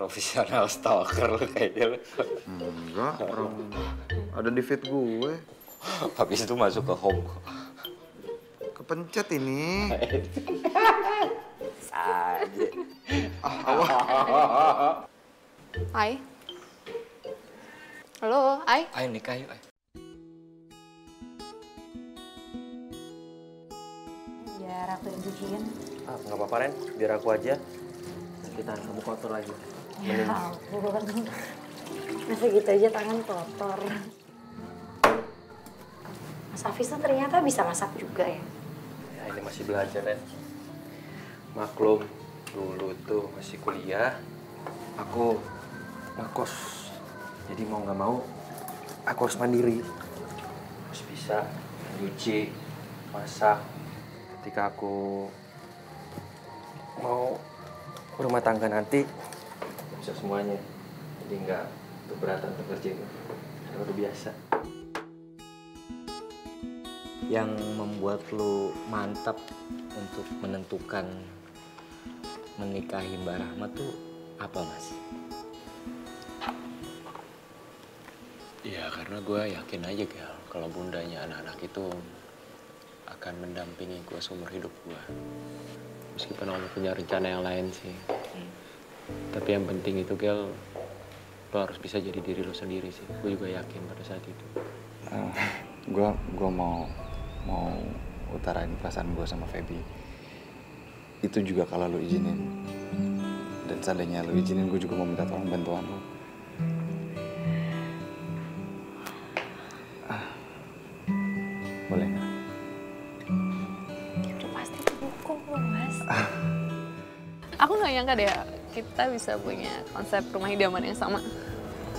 Profesional stalker lu kayaknya lu. Enggak, orang ada di feed gue. Habis itu masuk ke home. Kepencet ini. Saja. Ai. Halo, Ai. Ayo nikah yuk. Ay. Biar aku yang cuciin. Ah, nggak apa-apa Ren, biar aku aja. Nanti tangan kamu kotor lagi. Ya ampun. Masa gitu aja tangan kotor. Mas Hafiz tuh ternyata bisa masak juga ya. Ya ini masih belajar Ren. Maklum, dulu tuh masih kuliah, aku ngekos. Jadi mau nggak mau, aku harus mandiri. Harus bisa nyuci, masak. Ketika aku mau rumah tangga nanti, bisa semuanya. Jadi nggak keberatan untuk kerjain. Karena udah biasa. Yang membuat lu mantap untuk menentukan menikahi Mbak Rahma tuh apa mas? Ya karena gue yakin aja Gal, kalau bundanya anak-anak itu akan mendampingi gue seumur hidup gue. Meskipun Allah punya rencana yang lain sih. Tapi yang penting itu Gal, lo harus bisa jadi diri lo sendiri sih. Gue juga yakin pada saat itu. gue gua mau mau utarain perasaan gue sama Feby. Itu juga kalau lu izinin. Dan seandainya lu izinin, gue juga mau minta tolong bantuan lu. Ah. Boleh nggak? Nggak nyangka deh kita bisa punya konsep rumah idaman yang sama.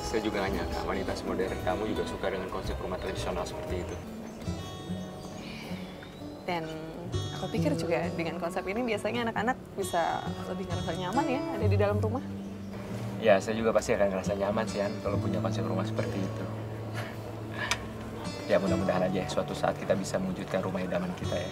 Saya juga gak nyangka wanita modern kamu juga suka dengan konsep rumah tradisional seperti itu. Dan aku pikir juga dengan konsep ini biasanya anak-anak bisa lebih ngerasa nyaman ya ada di dalam rumah. Ya, saya juga pasti akan ngerasa nyaman sih An, kalau punya konsep rumah seperti itu. ya mudah-mudahan aja suatu saat kita bisa mewujudkan rumah idaman kita ya.